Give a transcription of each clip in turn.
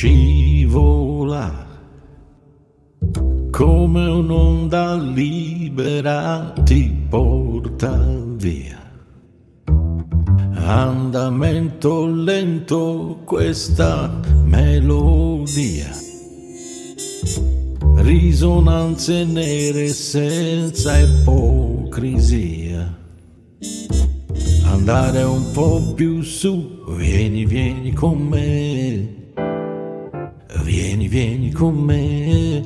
scivola come un'onda libera ti porta via. Andamento lento questa melodia. Risonanze nere senza ipocrisia. Andare un po' più su, vieni, vieni con me. Vieni, vieni con me.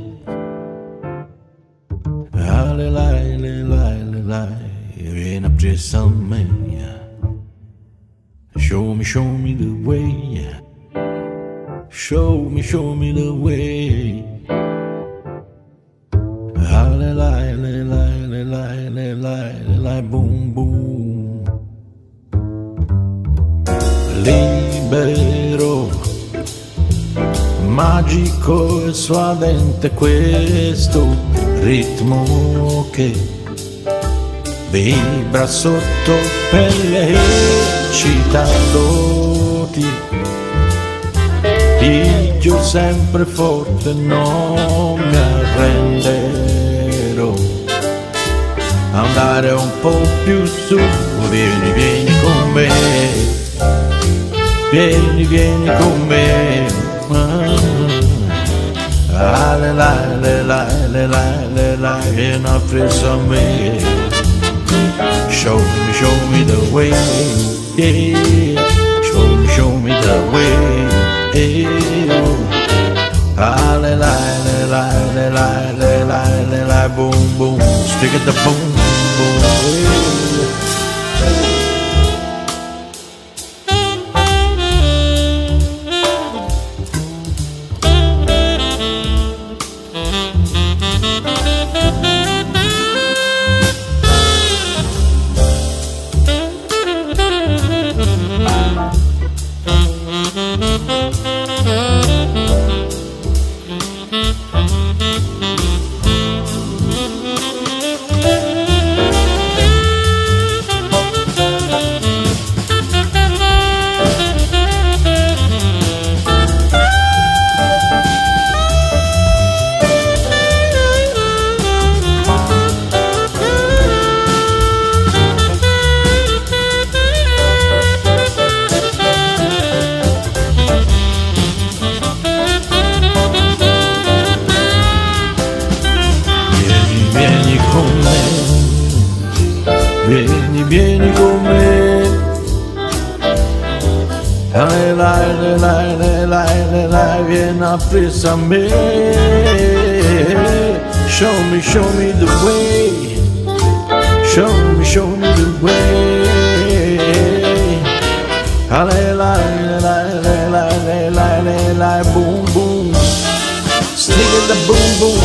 Ale, lai, le, lai, le, lai, vieni a me. Show me, show me the way. Show me, show me the way. Ale, lai, le, lai, le, lai, le, lai, le, lai, boom, boom. Libero, magico e suadente questo ritmo che vibra sotto pelle eccitandoti. Piglio sempre forte non mi arrenderò. Andare un po' più su vieni vieni con me. Vieni vieni con me. Ah, le la le la le la le la vieni appresso a me show me show me the way. Show show me the way. Yeah. Ah, le la le la le la le boom boom stick at the boom boom yeah. Le lai, le lai, le lai, le lai, vieni appresso a me. Show me, show me the way. Show me, show me the way. Le lai, le lai, le lai, boom, boom. Stick the boom, boom,